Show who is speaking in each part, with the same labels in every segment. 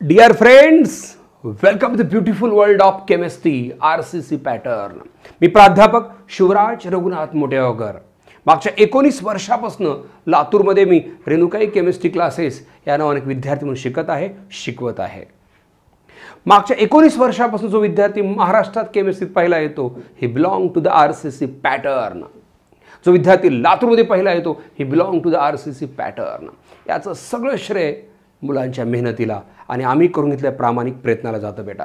Speaker 1: Dear friends welcome the beautiful world of chemistry R C C pattern मी प्राध्यापक शिवराज रघुनाथ मोटेगावकर. मागच्या एकोणीस वर्षापासून लातूरमध्ये मी रेणुकाई केमिस्ट्री क्लासेस या नावाने एक विद्यार्थी म्हणून शिकत आहे शिकवत आहे. मागच्या एकोणीस वर्षापासून जो विद्यार्थी महाराष्ट्रात केमिस्ट्रीत पहिला येतो he belong to the R C C pattern जो विद्यार्थी लातूरमध्ये पहिला येतो he belong to the R C C pattern याचं सगळं श्रेय मुलांच्या मेहनतीला आणि आम्ही करून घेतल्या प्रामाणिक प्रयत्नाला जातं बेटा.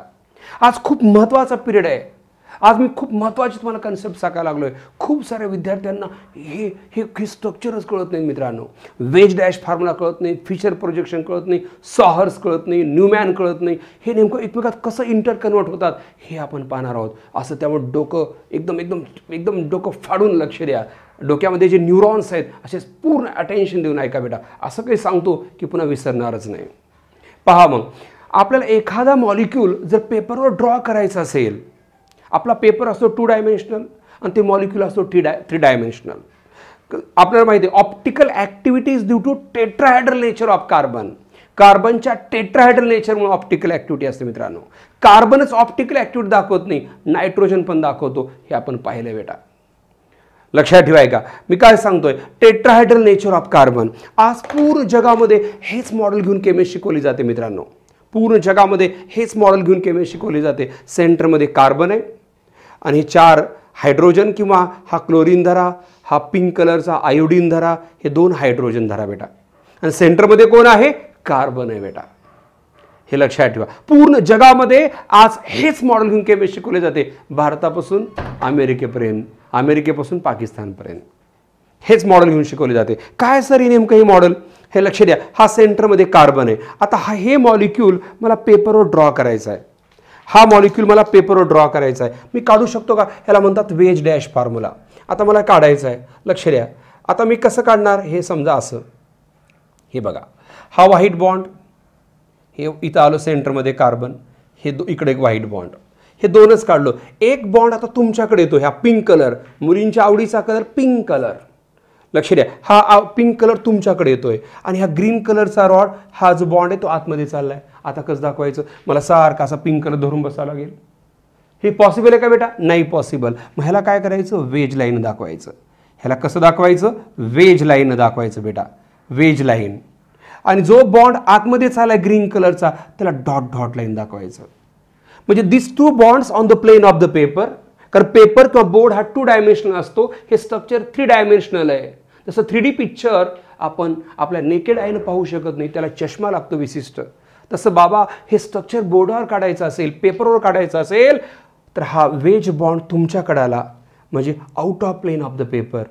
Speaker 1: आज खूप महत्त्वाचा पिरियड आहे. आज मी खूप महत्त्वाची तुम्हाला कन्सेप्ट सांगायला लागलो आहे खूप साऱ्या विद्यार्थ्यांना हे हे हे स्ट्रक्चरच कळत नाही मित्रांनो. वेज डॅश फॉर्म्युला कळत नाही फिचर प्रोजेक्शन कळत नाही सॉहर्स कळत नाही न्यूमॅन कळत नाही. हे नेमकं एकमेकात कसं इंटर कन्वर्ट होतात हे आपण पाहणार आहोत. असं त्यामुळे डोकं एकदम एकदम एकदम डोकं फाडून लक्ष द्या. डोक्यामध्ये जे न्यूरॉन्स आहेत असे पूर्ण अटेन्शन देऊन ऐका बेटा. असं काही सांगतो की पुन्हा विसरणारच नाही. पहा मग आपल्याला एखादा मॉलिक्यूल जर पेपरवर ड्रॉ करायचा असेल आपला पेपर असतो टू डायमेन्शनल आणि ते मॉलिक्युल असतो थ्री डाय थ्री डायमेन्शनल आपल्याला माहिती आहे optical activities due to tetrahedral nature of carbon कार्बनच्या tetrahedral नेचरमुळे ऑप्टिकल ॲक्टिव्हिटी असते मित्रांनो. कार्बनच ऑप्टिकल ॲक्टिव्हिटी दाखवत नाही नायट्रोजन पण दाखवतो हे आपण पाहिलं बेटा. लक्षात ठेवाय का मी काय सांगतोय टेट्राहायड्रल नेचर ऑफ कार्बन आज पूर्ण जगामध्ये हेच मॉडेल घेऊन केमिस्ट्री शिकवली जाते मित्रांनो. पूर्ण जगामध्ये हेच मॉडेल घेऊन केमिस्ट्री शिकवली जाते. सेंटरमध्ये कार्बन आहे. आणि चार हायड्रोजन किंवा हा क्लोरीन धरा हा पिंक कलरचा आयोडीन धरा हे दोन हायड्रोजन धरा बेटा. आणि सेंटरमध्ये कोण आहे? कार्बन आहे बेटा. हे लक्षात ठेवा. पूर्ण जगामध्ये आज हेच मॉडेल घेऊन केमिस्ट्री शिकवले जाते. भारतापासून अमेरिकेपर्यंत अमेरिकेपासून पाकिस्तानपर्यंत. हेच मॉडेल घेऊन शिकवले जाते. काय सर हे नेमकं हे मॉडेल हे लक्ष द्या. हा सेंटरमध्ये कार्बन आहे. आता हा हे मॉलिक्यूल मला पेपरवर ड्रॉ करायचा आहे. हा मॉलिक्यूल मला पेपरवर ड्रॉ करायचा आहे. मी काढू शकतो का? ह्याला म्हणतात वेज डॅश फॉर्म्युला. आता मला काढायचं आहे. लक्ष द्या. आता मी कसं काढणार? हे समजा असं. हे बघा. हा व्हाईट बॉन्ड. हे इथं आलो सेंटरमध्ये कार्बन. हे दो इकडे एक व्हाईट बॉन्ड. हे दोनच काढलो. एक बॉन्ड आता तुमच्याकडे येतो. ह्या पिंक कलर. मुलींच्या आवडीचा कलर पिंक कलर. लक्ष द्या. हा पिंक कलर तुमच्याकडे येतोय. आणि हा ग्रीन कलरचा रॉड हा जो बॉन्ड आहे तो आतमध्ये चाललाय. आता कसं दाखवायचं? मला सारखा असा पिंक कलर धरून बसावं लागेल. हे पॉसिबल आहे का बेटा? नाही पॉसिबल मग ह्याला काय करायचं? वेज लाईन दाखवायचं. ह्याला कसं दाखवायचं? वेज लाईन दाखवायचं बेटा. वेज लाईन आणि जो बॉन्ड आतमध्ये चाललाय ग्रीन कलरचा त्याला डॉट डॉट लाईन दाखवायचं. म्हणजे this two bonds on the plane of the paper कारण पेपर किंवा बोर्ड हा टू डायमेन्शनल असतो. हे स्ट्रक्चर थ्री डायमेन्शनल आहे. जसं थ्री डी पिक्चर आपण आपल्या नेकेड आईनं पाहू शकत नाही त्याला चष्मा लागतो विशिष्ट. तसं बाबा हे स्ट्रक्चर बोर्डावर काढायचं असेल पेपरवर काढायचं असेल तर हा वेज बॉन्ड तुमच्याकडे आला. म्हणजे out of plane of the paper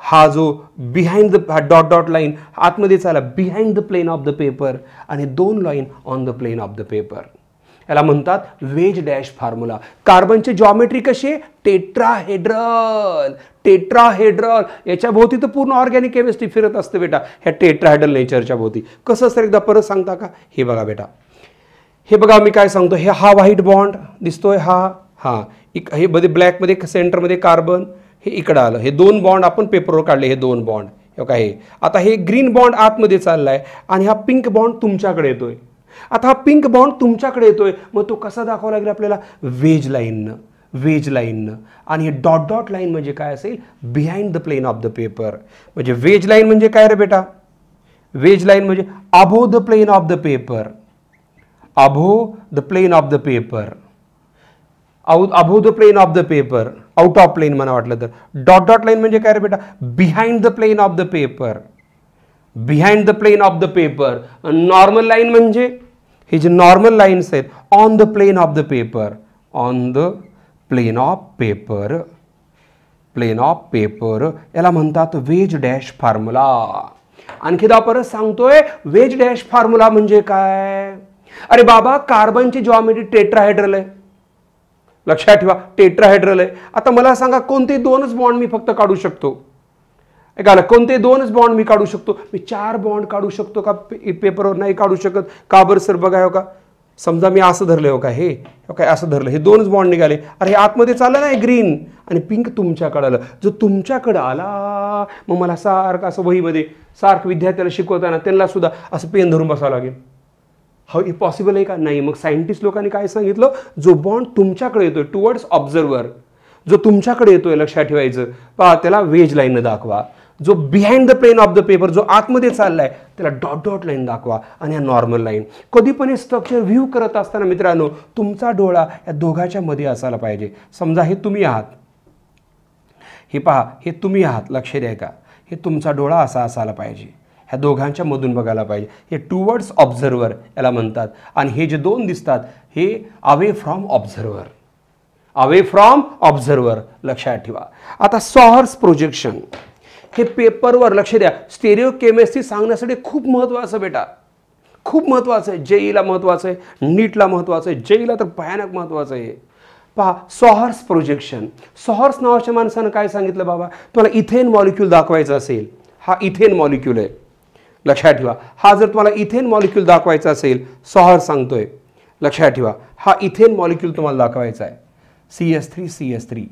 Speaker 1: हा जो बिहाइंड द हा डॉट डॉट लाईन आतमध्येच आला behind the plane of the paper आणि दोन line on the plane of the paper याला म्हणतात वेज डॅश फॉर्म्युला कार्बनचे जॉमेट्री कसे? टेट्राहेड्रल टेट्राहेड्रल याच्या भोवती तर पूर्ण ऑर्गॅनिक केमिस्ट्री फिरत असते बेटा. ह्या टेट्राहेड्रल नेचरच्या भोवती. कसं असतं एकदा परत सांगता का? हे बघा बेटा. हे बघा मी काय सांगतो? हे हा व्हाईट बॉन्ड दिसतोय हा हा. इक हे मध्ये ब्लॅकमध्ये सेंटरमध्ये कार्बन हे इकडं आलं. हे दोन बॉन्ड आपण पेपरवर काढले हे दोन बॉन्ड हे काय हे. आता हे ग्रीन बॉन्ड आतमध्ये चाललाय आणि हा पिंक बॉन्ड तुमच्याकडे येतोय. आता हा पिंक बॉन्ड तुमच्याकडे येतोय. मग तो कसा दाखवावा लागेल आपल्याला? वेज लाईननं वेज लाईननं आणि हे डॉट डॉट लाईन म्हणजे काय असेल? Behind the plane of the paper म्हणजे वेज लाईन म्हणजे काय रे बेटा? वेज लाईन म्हणजे above the plane of the paper above the plane of the paper above the plane of the paper out of plane म्हणा वाटलं तर. Dot dot line म्हणजे काय रे बेटा? Behind the plane of the paper behind the plane of the paper normal line म्हणजे? हे जे नॉर्मल लाईन्स आहेत on the plane of the paper on the plane of paper plane of paper याला म्हणतात वेज डॅश फॉर्म्युला आणखीदा परत सांगतोय veg dash formula म्हणजे काय? अरे बाबा कार्बनची जॉमेट्री टेट्राहायड्रल आहे. लक्षात ठेवा टेट्राहायड्रल आहे. आता मला सांगा कोणते दोनच बॉन्ड मी फक्त काढू शकतो? ऐकायला कोणते दोनच बॉन्ड मी काढू शकतो? मी चार बॉन्ड काढू शकतो का? पे पेपरवर नाही काढू शकत. का बरं सर बघा हो का? समजा मी असं धरलं हो का हे? हो काय असं धरलं? हे दोनच बॉन्ड निघाले. अरे हे आतमध्ये चाललं नाही ग्रीन आणि पिंक तुमच्याकडं आलं. जो तुमच्याकडं आला मग मला सारखं असं वहीमध्ये सारखं विद्यार्थ्याला शिकवताना त्यांना सुद्धा असं पेन धरून बसावं लागेल. हा हे पॉसिबल आहे का? नाही. मग सायंटिस्ट लोकांनी काय सांगितलं? जो बॉन्ड तुमच्याकडे येतोय टुवर्ड्स ऑब्झर्वर जो तुमच्याकडे येतोय लक्षात ठेवायचं. पहा त्याला वेज लाईननं दाखवा. जो behind the plane of the paper जो आतमध्ये चाललाय त्याला डॉट डॉट लाईन दाखवा आणि या नॉर्मल लाईन कधी पण हे स्ट्रक्चर व्ह्यू करत असताना मित्रांनो तुमचा डोळा या दोघाच्या मध्ये असायला पाहिजे. समजा हे तुम्ही आहात. हे पहा हे तुम्ही आहात. लक्ष द्या का हे तुमचा डोळा असा असायला पाहिजे. ह्या दोघांच्या मधून बघायला पाहिजे. हे टुवर्ड्स ऑब्झर्वर याला म्हणतात. आणि हे जे दोन दिसतात हे away from observer away from observer लक्षात ठेवा. आता सॉहर्स प्रोजेक्शन हे पेपरवर लक्ष द्या. स्टेरिओ केमिस्ट्री सांगण्यासाठी खूप महत्त्वाचं बेटा. खूप महत्त्वाचं आहे. जेईला महत्त्वाचं आहे. नीटला महत्त्वाचं आहे. जेईला तर भयानक महत्त्वाचं आहे. पहा सॉहर्स प्रोजेक्शन. सॉहर्स नावाच्या माणसानं काय सांगितलं बाबा? तुम्हाला इथेन मॉलिक्यूल दाखवायचं असेल. हा इथेन मॉलिक्यूल आहे. लक्षात ठेवा. हा जर तुम्हाला इथेन मॉलिक्यूल दाखवायचा असेल सॉहर सांगतोय. लक्षात ठेवा. हा इथेन मॉलिक्यूल तुम्हाला दाखवायचा आहे. C S three C S three.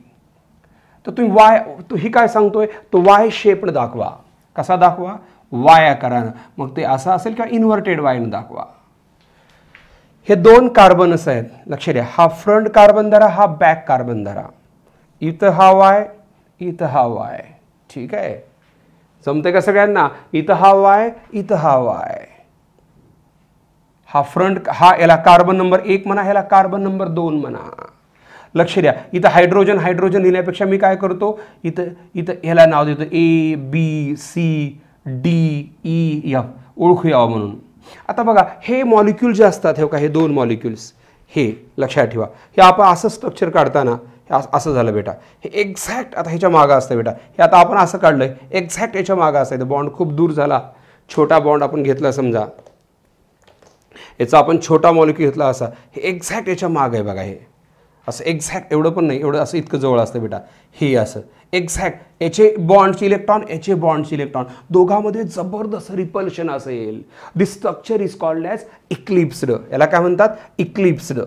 Speaker 1: तर तुम्ही वाय तो ही काय सांगतोय? तो वाय शेपनं दाखवा. कसा दाखवा? वाय आकारानं मग ते असं असेल किंवा इन्व्हर्टेड वायनं दाखवा. हे दोन कार्बनच आहेत. लक्ष द्या. हा फ्रंट कार्बन धरा हा बॅक कार्बन धरा. इथं हा वाय इथं हा वाय ठीक आहे? जमते का सगळ्यांना? इथं हा वाय इथं हा वाय हा फ्रंट हा याला कार्बन नंबर एक म्हणा ह्याला कार्बन नंबर दोन म्हणा. लक्ष द्या. इथं हायड्रोजन हायड्रोजन लिहिण्यापेक्षा मी काय करतो? इथं इथं ह्याला नाव देतो. A B C D E e, F ओळखू यावं म्हणून. आता बघा हे मॉलिक्यूल जे असतात हे का हे दोन मॉलिक्युल्स हे लक्षात ठेवा. हे आपण असं स्ट्रक्चर काढताना हे असं झालं बेटा. हे एक्झॅक्ट आता ह्याच्या मागं असतं बेटा. हे आता आपण असं काढलं आहे एक्झॅक्ट याच्या मागं असायचं बॉन्ड खूप दूर झाला. छोटा बॉन्ड आपण घेतला समजा. याचा आपण छोटा मॉलिक्यूल घेतला असा. हे एक्झॅक्ट याच्या मागं आहे बघा हे. असं एक्झॅक्ट एवढं पण नाही एवढं असं इतकं जवळ असतं बेटा. हे असं. एक्झॅक्ट याचे बॉन्डचे इलेक्ट्रॉन याचे बॉन्डचे इलेक्ट्रॉन दोघांमध्ये जबरदस्त रिपल्शन असेल. This structure is called as eclipsed याला काय म्हणतात? इक्लिप्स्ड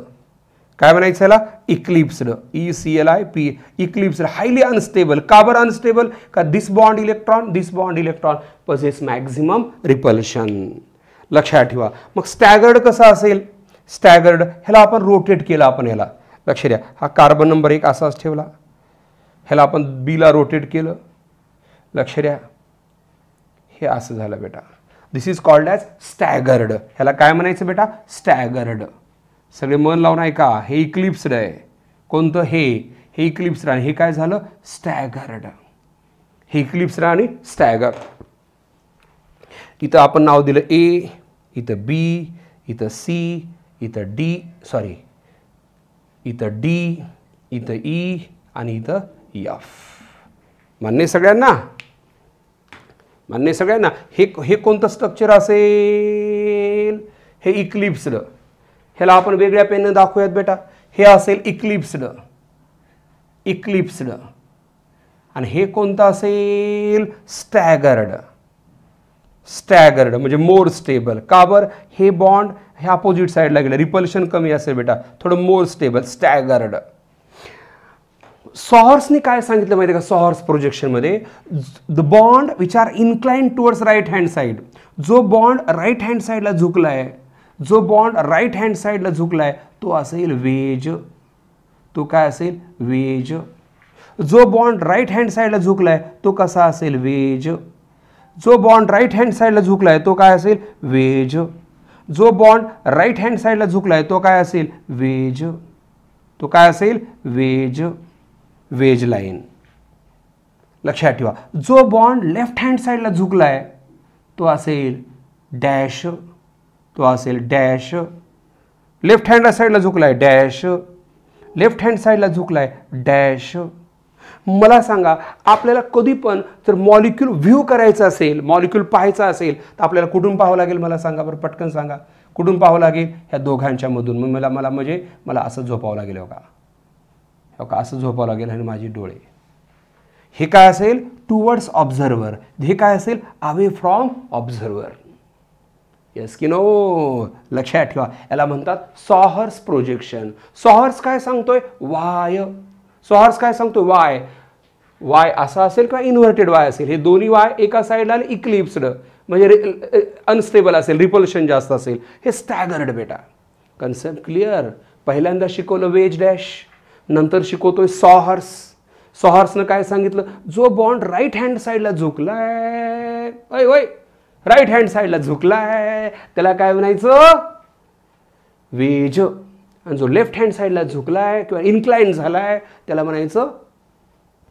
Speaker 1: काय म्हणायचं याला? Eclipsed E C L I P eclipsed highly unstable का बरं अनस्टेबल का this bond electron this bond electron possess maximum repulsion लक्षात ठेवा. मग स्टॅगर्ड कसं असेल? स्टॅगर्ड ह्याला आपण रोटेट केलं आपण ह्याला लक्ष द्या. हा कार्बन नंबर एक असाच ठेवला. ह्याला आपण बीला रोटेट केलं. लक्ष द्या. हे असं झालं बेटा. This is called as staggered ह्याला काय म्हणायचं बेटा? स्टॅगर्ड सगळे मन लावून ऐका. हे इक्लिप्सड आहे. कोणतं? हे. हे इक्लिप्स्ड आणि हे काय झालं? स्टॅगर्ड हे इक्लिप्स्ड आणि स्टॅगर इथं आपण नाव दिलं ए इथं बी इथं सी इथं डी सॉरी इथं डी इथं ई आणि इथं यफ मान्य सगळ्यांना? मान्य सगळ्यांना? हे हे कोणतं स्ट्रक्चर असेल? हे इक्लिप्सड ह्याला आपण वेगळ्या पेननं दाखवूयात बेटा. हे असेल इक्लिप्स्ड इक्लिप्सड आणि हे कोणतं असेल? स्टॅगर्ड स्टॅगर्ड म्हणजे मोर स्टेबल. का बरं? हे बॉन्ड हे अपोजिट साईडला गेलं. रिपल्शन कमी असेल बेटा. थोडं मोर स्टेबल स्टॅगर्ड. सॉहर्सनी काय सांगितलं माहिती का? Sawhorse प्रोजेक्शनमध्ये the bond which are incline towards right hand side जो बॉन्ड राईट हँड साईडला झुकला आहे जो बॉन्ड राईट हँड साईडला झुकला आहे तो असेल वेज. तो काय असेल? वेज. जो बॉन्ड राईट हँड साईडला झुकला आहे तो कसा असेल? वेज. जो बॉन्ड राईट हँड साईडला झुकला आहे तो काय असेल? वेज. जो बॉन्ड राईट हँड साईडला झुकला आहे तो काय असेल? वेज. तो काय असेल? वेज. Wedge line. लक्षात ठेवा. जो बॉन्ड लेफ्ट हँड साईडला झुकला आहे तो असेल डॅश तो असेल डॅश लेफ्ट हँड साईडला झुकला आहे डॅश लेफ्ट हँड साईडला झुकला आहे डॅश मला सांगा आपल्याला कधी पण जर मॉलिक्यूल व्ह्यू करायचं असेल मॉलिक्यूल पाहायचा असेल तर आपल्याला कुठून पाहावं लागेल मला सांगा बरं पटकन सांगा. कुठून पाहावं लागेल? ह्या दोघांच्या मधून. मग मला मला म्हणजे मला असं झोपावं लागेल हो का? हो का? असं झोपावं लागेल आणि माझे डोळे. हे काय असेल? टुवर्ड्स ऑब्झर्वर हे काय असेल? अवे फ्रॉम ऑब्झर्वर येस की नो लक्षात ठेवा. याला म्हणतात सॉहर्स प्रोजेक्शन सॉहर्स काय सांगतोय? वाय सॉहर्स काय सांगतोय? वाय वाय असा असेल किंवा इन्व्हर्टेड वाय असेल हे दोन्ही वाय एका साईडला इक्लिप्स्ड म्हणजे अनस्टेबल असेल रिपल्शन जास्त असेल हे स्टॅगर्ड बेटा कन्सेप्ट क्लिअर पहिल्यांदा शिकवलं वेज डॅश नंतर शिकवतोय सॉहर्स सॉहर्सनं काय सांगितलं? जो बॉन्ड राईट हँड साईडला झुकलाय ओय ओय राईट हँड साईडला झुकलाय त्याला काय म्हणायचं? वेज आणि जो लेफ्ट हँड साईडला झुकलाय किंवा इन्क्लाइन झालाय त्याला म्हणायचं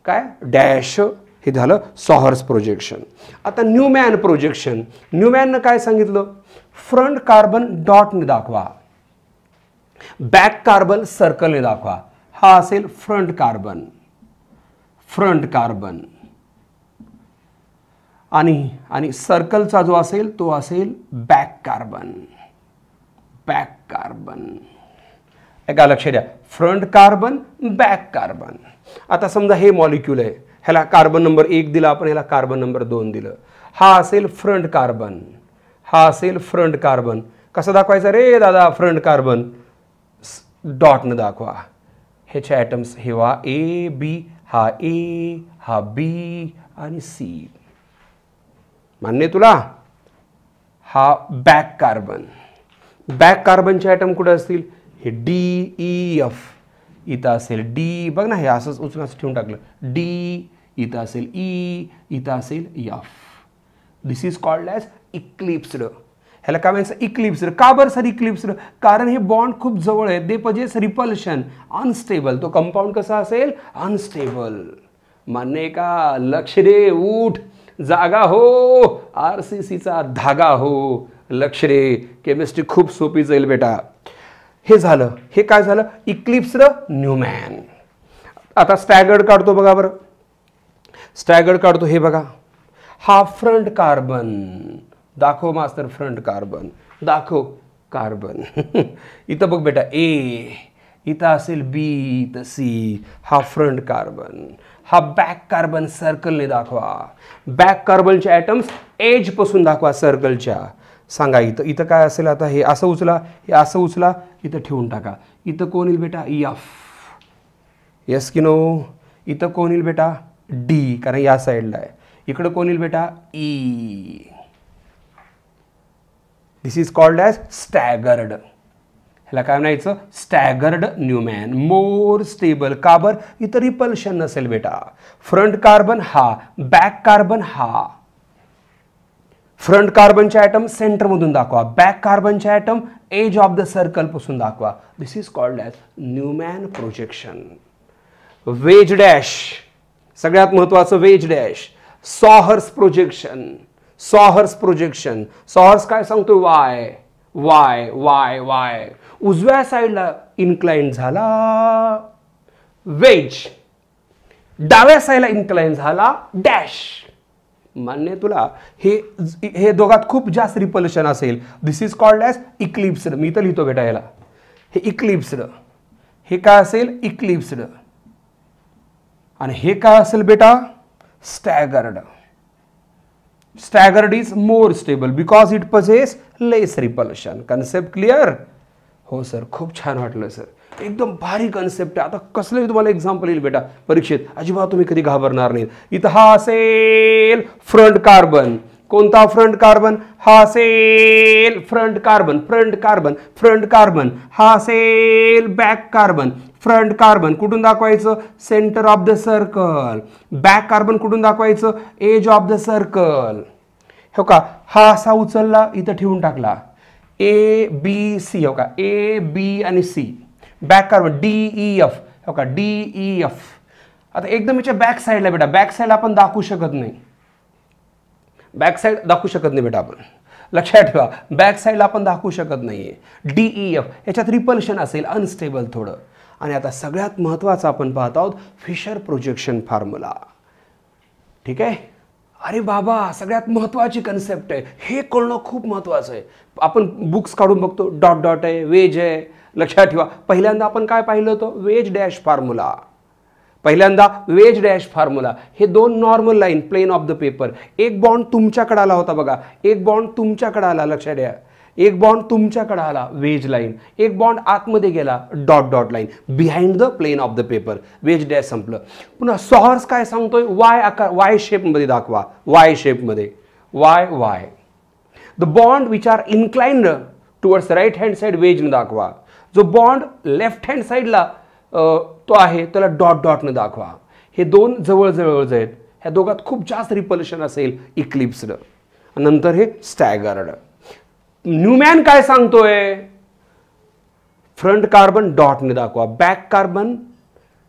Speaker 1: काय? डॅश हे झालं सॉहर्स प्रोजेक्शन. आता न्यूमॅन प्रोजेक्शन. न्यूमॅननं काय सांगितलं? फ्रंट कार्बन डॉटने दाखवा. बॅक कार्बन सर्कलने दाखवा. हा असेल फ्रंट कार्बन. Front carbon. आणि आणि सर्कलचा जो असेल तो असेल बॅक कार्बन. Back carbon. एका लक्ष द्या फ्रंट कार्बन बॅक कार्बन. आता समजा हे मॉलिक्यूल आहे ह्याला कार्बन नंबर एक दिला आपण ह्याला कार्बन नंबर दोन दिलं. हा असेल फ्रंट कार्बन हा असेल फ्रंट कार्बन कसं दाखवायचं रे दादा? फ्रंट कार्बन डॉटनं दाखवा. ह्याचे ॲटम्स हे वा ए बी हा ए हा बी आणि सी मान्य तुला? हा बॅक कार्बन बॅक कार्बनचे ॲटम कुठे असतील? हे डी ई एफ इथं असेल डी बघ ना हे असंच उचलून असं ठेवून टाकलं. डी इथं असेल ई इथं असेल F this is called as eclipsed ह्याला काय म्हणायचं? इक्लिप्स्ड का बरं सर इक्लिप्स्ड कारण हे बॉन्ड खूप जवळ आहे दे पजेस रिपल्शन अनस्टेबल तो कंपाऊंड कसा असेल? अनस्टेबल मान्य का? लक्ष रे उठ. जागा हो. आर सी सीचा धागा हो. लक्ष रे केमिस्ट्री खूप सोपी जाईल बेटा. हे झालं. हे काय झालं? इक्लिप्स द न्यूमॅन आता स्टॅगर्ड काढतो बघा बरं. स्टॅगर्ड काढतो हे बघा. हा फ्रंट कार्बन दाखव मास्तर फ्रंट कार्बन दाखव कार्बन इथं बघ बेटा ए इथं असेल बी इथं सी हा फ्रंट कार्बन हा बॅक कार्बन सर्कलने दाखवा. बॅक कार्बनचे ॲटम्स एजपासून दाखवा सर्कलच्या सांगा इथं इथं काय असेल आता? हे असं उचला हे असं उचला इथं ठेवून टाका. इथं कोण येईल बेटा? यफ. यस की नो इथं कोण येईल बेटा? डी कारण या साईडला आहे. इकडं कोण येईल बेटा? E this is called as staggered ह्याला काय म्हणायचं? स्टॅगर्ड न्यूमॅन मोर स्टेबल काबर इथं रिपल्शन नसेल बेटा. फ्रंट कार्बन हा बॅक कार्बन हा. फ्रंट कार्बनचे ॲटम सेंटरमधून दाखवा. बॅक कार्बनचे ॲटम एज ऑफ द सर्कलपासून दाखवा. This is called as Newman projection wedge dash सगळ्यात महत्त्वाचं wedge dash sawhorse projection sawhorse projection sawhorse काय सांगतो वाय वाय वाय वाय उजव्या साईडला इन्क्लाइन झाला. वेज डाव्या साईडला इन्क्लाइन झाला. डॅश मान्य तुला? हे हे दोघात खूप जास्त रिपल्शन असेल. This is called as eclipsed मी तर लिहितो बेटा याला. हे इक्लिप्सड हे काय असेल? इक्लिप्सड आणि हे काय असेल बेटा? Staggered staggered is more stable because it possess less repulsion concept clear हो सर खूप छान वाटलं सर एकदम भारी कन्सेप्ट आहे. आता कसलंही तुम्हाला एक्झाम्पल येईल बेटा? परीक्षेत. अजिबात तुम्ही कधी घाबरणार नाहीत इथं हा असेल फ्रंट कार्बन कोणता फ्रंट कार्बन हा असेल front carbon front carbon front carbon हा असेल बॅक कार्बन फ्रंट कार्बन कुठून दाखवायचं? Centre of the circle back carbon कुठून दाखवायचं? एज ऑफ द सर्कल हो का? हा असा उचलला इथं ठेवून टाकला. ए बी सी हो का? ए बी आणि C back carbon D E F हो का डी ई एफ आता एकदम याच्या बॅक साईडला बेटा बॅक साईडला आपण दाखवू शकत नाही. बॅक साईड दाखवू शकत नाही बेटा आपण. लक्षात ठेवा बॅक साईडला आपण दाखवू शकत नाही आहे डी एफ याच्यात रिपल्शन असेल अनस्टेबल थोडं. आणि आता सगळ्यात महत्त्वाचं आपण पाहत आहोत फिशर प्रोजेक्शन फॉर्म्युला ठीक आहे? अरे बाबा सगळ्यात महत्त्वाची कन्सेप्ट आहे. हे कळणं खूप महत्त्वाचं आहे. आपण बुक्स काढून बघतो डॉट डॉट आहे वेज आहे. लक्षात ठेवा. पहिल्यांदा आपण काय पाहिलं होतं? Wedge dash formula. पहिल्यांदा वेज डॅश फॉर्म्युला. हे दोन normal line plane of the paper. एक बॉन्ड तुमच्याकडे आला होता बघा. एक बॉन्ड तुमच्याकडे आला लक्षात द्या एक बॉन्ड तुमच्याकडे आला वेज लाईन. एक बॉन्ड आतमध्ये गेला dot dot line. Behind the plane of the paper wedge dash संपलं. पुन्हा सॉर्स काय सांगतोय? वाय आकार वाय शेपमध्ये दाखवा. वाय शेपमध्ये Y Y the bond which are inclined towards right hand side वेजनं दाखवा. जो बॉन्ड लेफ्ट हँड साईडला तो आहे त्याला डॉट डॉटनं दाखवा. हे दोन जवळजवळ आहेत. ह्या दोघात खूप जास्त रिपल्शन असेल इक्लिप्सड नंतर हे स्टॅगर्ड न्यूमॅन काय सांगतोय? फ्रंट कार्बन डॉटने दाखवा. बॅक कार्बन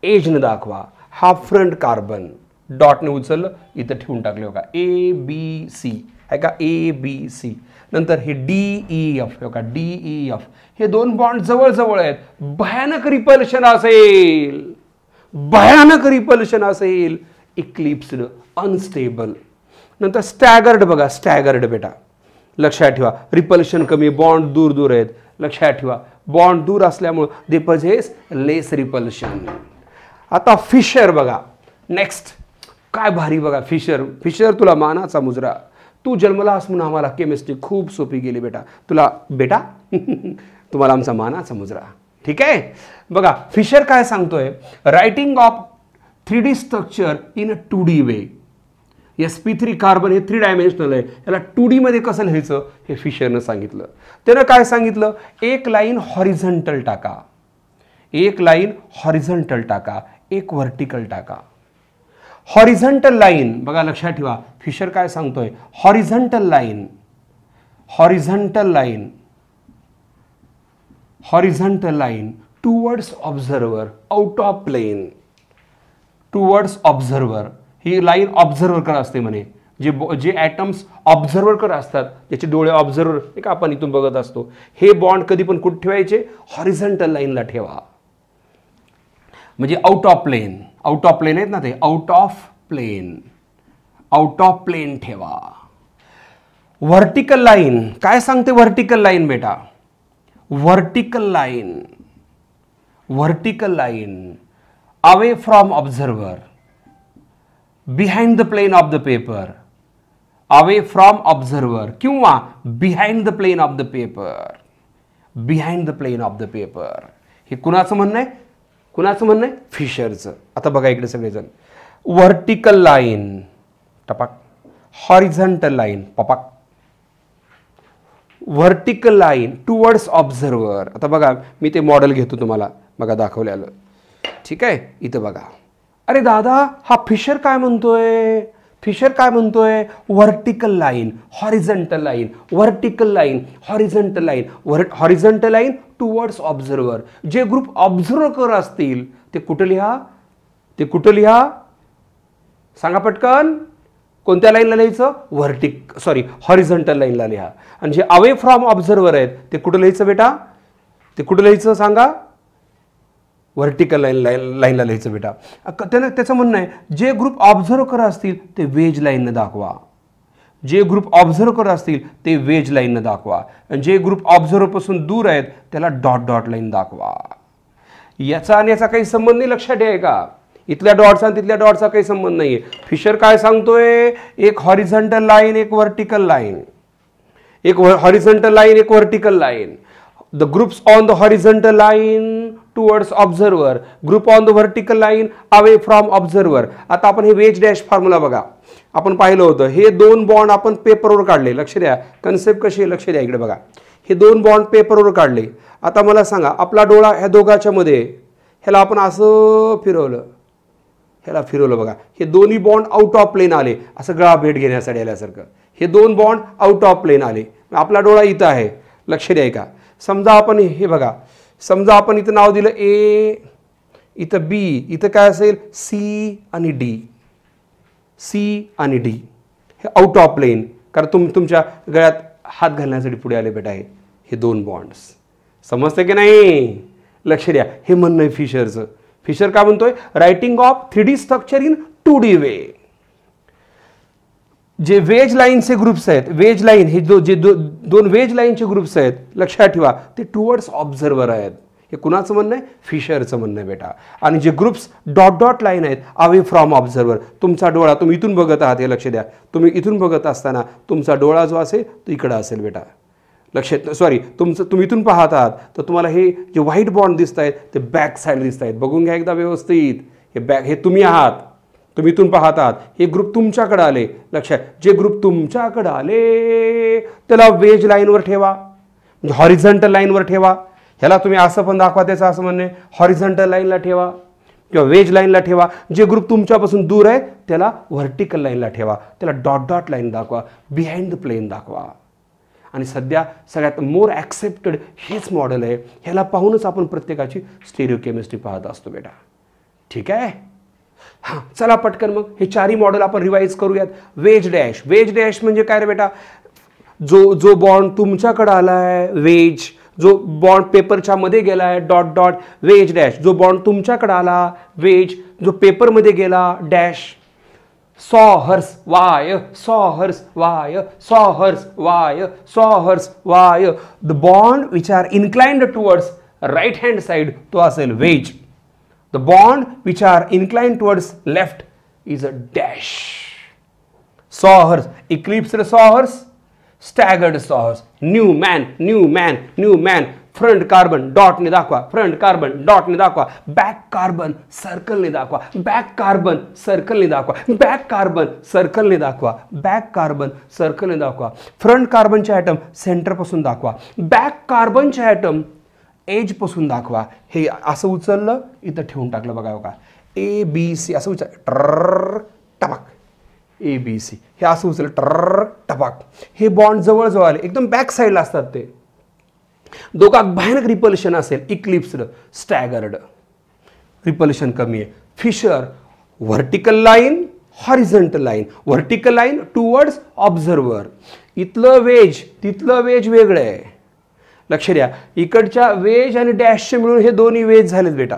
Speaker 1: एजने दाखवा. हा फ्रंट कार्बन डॉटने उचललं इथं ठेवून टाकले का ए बी सी आहे का? ए बी सी नंतर हे डी ई एफ का डी ई एफ हे दोन बॉन्ड जवळजवळ आहेत. भयानक रिपल्शन असेल. भयानक रिपल्शन असेल. इक्लिप्स्ड अनस्टेबल नंतर स्टॅगर्ड बघा स्टॅगर्ड बेटा. लक्षात ठेवा रिपल्शन कमी बॉन्ड दूर दूर आहेत. लक्षात ठेवा बॉन्ड दूर असल्यामुळं दे पजेस लेस रिपल्शन आता फिशर बघा. नेक्स्ट काय भारी बघा फिशर फिशर तुला मानाचा मुजरा. तू जन्मलास म्हणून आम्हाला केमिस्ट्री खूप सोपी गेली बेटा. तुला बेटा तुम्हाला आमचा माना समजला ठीक आहे? बघा फिशर काय सांगतोय? Writing of three D structure in a two D way S P three carbon हे थ्री डायमेन्शनल आहे. याला टू डीमध्ये कसं लिहायचं? हे फिशरनं सांगितलं. त्यानं काय सांगितलं? एक लाईन हॉरिझंटल टाका. एक लाईन हॉरिझंटल टाका. एक व्हर्टिकल टाका. Horizontal line. बघा लक्षात ठेवा. फिशर काय सांगतोय? Horizontal line. Horizontal line. Horizontal line. Towards observer out of plane. Towards observer he line observer करत असते म्हणे. जे जे ॲटम्स ऑब्झर्वर करत असतात ज्याचे डोळे ऑब्झर्वर एक आपण इथून बघत असतो. हे बॉन्ड कधी पण कुठे ठेवायचे? हॉरिझंटल लाईनला ठेवा. म्हणजे out of plane. Out of plane आहेत ना ते? Out of plane out of plane ठेवा. व्हर्टिकल लाईन काय सांगते व्हर्टिकल लाईन बेटा? Vertical line vertical line away from observer behind the plane of the paper away from observer किंवा behind the plane of the paper behind the plane of the paper हे कुणाचं म्हणणं आहे? कुणाचं म्हणणं आहे? फिशरचं. आता बघा इकडे सगळेजण. व्हर्टिकल लाईन टपाक. हॉरिझंटल लाईन पपाक. व्हर्टिकल लाईन टुवर्ड्स ऑब्झर्वर आता बघा मी ते मॉडेल घेतो तुम्हाला. बघा दाखवलेलं. ठीक आहे? इथं बघा. अरे दादा हा फिशर काय म्हणतोय? फिशर काय म्हणतोय? Vertical line horizontal line vertical line horizontal line ver horizontal line towards observer जे ग्रुप ऑब्झर्व कर असतील ते कुठं लिहा? ते कुठं लिहा? सांगा पटकन. कोणत्या लाईनला लिहायचं? व्हर्टिक सॉरी हॉरिझंटल लाईनला लिहा. आणि जे अवे फ्रॉम ऑब्झर्वर आहेत ते कुठं लिहायचं बेटा? ते कुठं लिहायचं सांगा? व्हर्टिकल लाईन लाईन लाईनला लिहायचं बेटा. त्यानं त्याचं म्हणणं आहे जे ग्रुप ऑब्झर्व करत असतील ते वेज लाईननं दाखवा. जे ग्रुप ऑब्झर्व करत असतील ते वेज लाईननं दाखवा. आणि जे ग्रुप ऑब्झर्वपासून दूर आहेत त्याला डॉट डॉट लाईन दाखवा. याचा आणि याचा काही संबंध नाही लक्षात ठेवा का? इथल्या डॉट्स आणि तिथल्या डॉटचा काही संबंध नाही आहे फिशर काय सांगतोय? एक हॉरिझंटल लाईन एक व्हर्टिकल लाईन एक हॉरिझंटल लाईन एक vertical line the groups on the horizontal line towards observer group on the vertical line away from observer आता आपण हे वेज डॅश फॉर्म्युला बघा. आपण पाहिलं होतं हे दोन बॉन्ड आपण पेपरवर काढले. लक्ष द्या कन्सेप्ट कशी आहे लक्ष द्या इकडे बघा. हे दोन बॉन्ड पेपरवर काढले. आता मला सांगा आपला डोळा ह्या दोघाच्या मध्ये ह्याला आपण असं फिरवलं. ह्याला फिरवलं बघा. हे दोन्ही बॉन्ड आउट ऑफ प्लेन आले. असं गळा भेट घेण्यासाठी आल्यासारखं. हे दोन बॉन्ड आउट ऑफ प्लेन आले. आपला डोळा इथं आहे. लक्ष द्याय का समजा आपण हे बघा. समजा आपण इथं नाव दिलं ए इथं बी इथं काय असेल? सी आणि डी. सी आणि डी. हे आउट ऑफ प्लेन कारण तुम तुमच्या गळ्यात हात घालण्यासाठी पुढे आले बेटा आहे हे दोन बॉन्ड्स समजते की नाही? लक्ष द्या. हे म्हणणं आहे फिशरचं फिशर काय म्हणतोय? Writing of three D structure in two D way जे वेज लाईनचे ग्रुप्स आहेत वेज लाईन हे दो जे दो दोन वेज लाईनचे ग्रुप्स आहेत लक्षात ठेवा ते टुवर्ड्स ऑब्झर्वर आहेत. हे कुणाचं म्हणणं आहे? फिशरचं म्हणणं आहे बेटा. आणि जे ग्रुप्स डॉट डॉट लाईन आहेत अवे फ्रॉम ऑब्झर्वर तुमचा डोळा तुम्ही इथून बघत आहात हे लक्ष द्या. तुम्ही इथून बघत असताना तुमचा डोळा जो असेल तो इकडं असेल बेटा. लक्ष सॉरी तुमचं तुम्ही इथून पाहत आहात तर तुम्हाला हे जे व्हाईट बॉन्ड दिसत आहेत ते बॅक साईड दिसत आहेत बघून घ्या एकदा व्यवस्थित. हे बॅक हे तुम्ही आहात. तुम्ही इथून पाहत आहात. हे ग्रुप तुमच्याकडे आले. लक्षात जे ग्रुप तुमच्याकडे आले त्याला वेज लाईनवर ठेवा. म्हणजे हॉरिझंटल लाईनवर ठेवा. ह्याला तुम्ही असं पण दाखवा त्याचं असं म्हणणे हॉरिझंटल लाईनला ठेवा. किंवा वेज लाईनला ठेवा. जे ग्रुप तुमच्यापासून दूर आहे त्याला व्हर्टिकल लाईनला ठेवा. त्याला डॉट डॉट लाईन दाखवा. बिहाइंड द प्लेन दाखवा. आणि सध्या सगळ्यात मोर ॲक्सेप्टेड हेच मॉडेल आहे. ह्याला पाहूनच आपण प्रत्येकाची स्टेरिओ केमिस्ट्री पाहत असतो बेटा. ठीक आहे? हां चला पटकन मग. हे चारही मॉडेल आपण रिवाईज करूयात. वेज डॅश वेज डॅश म्हणजे काय रे बेटा? जो जो बॉन्ड तुमच्याकडं आला आहे वेज जो बॉन्ड पेपरच्या मध्ये गेला आहे डॉट डॉट वेज डॅश जो बॉन्ड तुमच्याकडं आला वेज जो पेपरमध्ये गेला dash sawhorse Y sawhorse Y sawhorse Y sawhorse Y. The bond which are inclined towards right hand side तो असेल wedge the bond which are inclined towards left is a dash sawhorse eclipse sawhorse staggered sawhorse Newman Newman Newman front carbon डॉटने दाखवा front carbon डॉटने दाखवा back carbon सर्कलने दाखवा back carbon सर्कलने दाखवा back carbon सर्कलने दाखवा बॅक कार्बन सर्कलने दाखवा फ्रंट कार्बनचे ॲटम सेंटरपासून दाखवा बॅक कार्बनचे ॲटम एजपासून दाखवा. हे असं उचललं इथं ठेवून टाकलं बघा बघा ए बी सी असं उचल ट्र टपाक. ए बी सी हे असं उचललं ट्र टपाक. हे बॉन्ड जवळजवळ आले. एकदम बॅक साईडला असतात ते. दोघात भयानक रिपल्शन असेल. इक्लिप्सड स्टॅगर्ड रिपल्शन कमी आहे. Fischer vertical line horizontal line vertical line towards observer इथलं वेज तिथलं वेज वेगळं आहे. लक्ष द्या. इकडच्या वेज आणि डॅशचे मिळून हे दोन्ही वेज झालेत बेटा.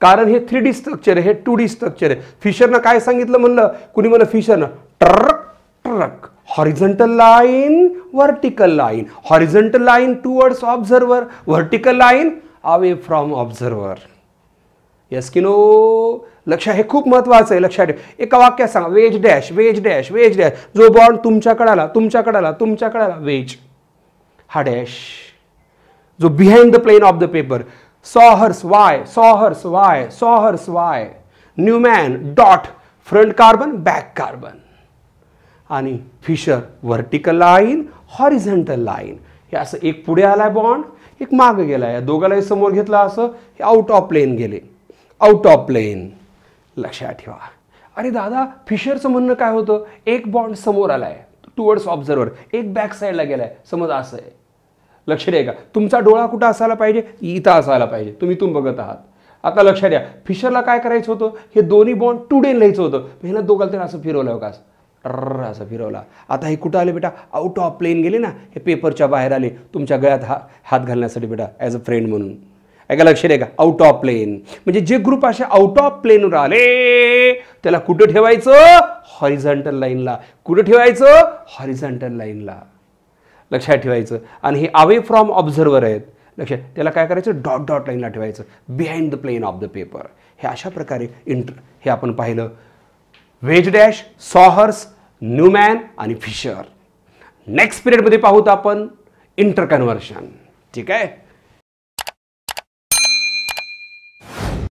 Speaker 1: कारण हे थ्री डी स्ट्रक्चर आहे हे टू डी स्ट्रक्चर आहे. फिशरनं काय सांगितलं म्हणलं? कुणी म्हणलं? फिशरनं ट्रक truck. Horizontal line vertical line horizontal line towards observer vertical line away from observer yes की नो लक्ष हे खूप महत्वाचं आहे. लक्षात ठेव. एका वाक्यात सांगा. Wedge dash wedge dash wedge dash. जो बॉन्ड तुमच्याकडे आला तुमच्याकडे आला तुमच्याकडे आला वेज. हा डॅश. जो behind the plane of the paper sawhorse Y sawhorse Y sawhorse Y Newman dot front carbon back carbon आणि Fischer vertical line horizontal line हे असं एक पुढे आलाय बॉन्ड एक मागं गेला या दोघालाही समोर घेतला असं हे आउट ऑफ प्लेन गेले. आउट ऑफ प्लेन लक्षात ठेवा. अरे दादा फिशरचं म्हणणं काय होतं? एक बॉन्ड समोर आलाय. टुवर्ड्स ऑब्झर्वर एक बॅक साईडला गेलाय. समज असं आहे. लक्ष द्या का तुमचा डोळा कुठं असायला पाहिजे? इथं असायला पाहिजे. तुम्ही इथून बघत आहात. आता लक्ष द्या. फिशरला काय करायचं होतं? हे दोन्ही बॉन्ड टू लिहायचं होतं. ह्यानं दोघाला त्यानं असं फिरवलं का ट्र असं फिरवला. आता हे कुठं आले बेटा? आउट ऑफ प्लेन गेले ना? हे पेपरच्या बाहेर आले. तुमच्या गळ्यात हा हात घालण्यासाठी बेटा ॲज अ फ्रेंड म्हणून. ऐका लक्ष द्या का आउट ऑफ प्लेन म्हणजे जे ग्रुप असे आउट ऑफ प्लेनवर आले त्याला कुठं ठेवायचं? हॉरिझॉन्टल लाईनला कुठं ठेवायचं? हॉरिझंटल लाईनला लक्षात ठेवायचं. आणि हे अवे फ्रॉम ऑब्झर्वर आहेत. लक्षात त्याला काय करायचं? डॉट डॉट लाईनला ठेवायचं. Behind the plane of the paper हे अशा प्रकारे इंटर हे आपण पाहिलं. वेज डॅश सॉहर्स न्यूमॅन आणि फिशर नेक्स्ट पिरियडमध्ये पाहूत आपण इंटर कन्व्हर्शन ठीक आहे?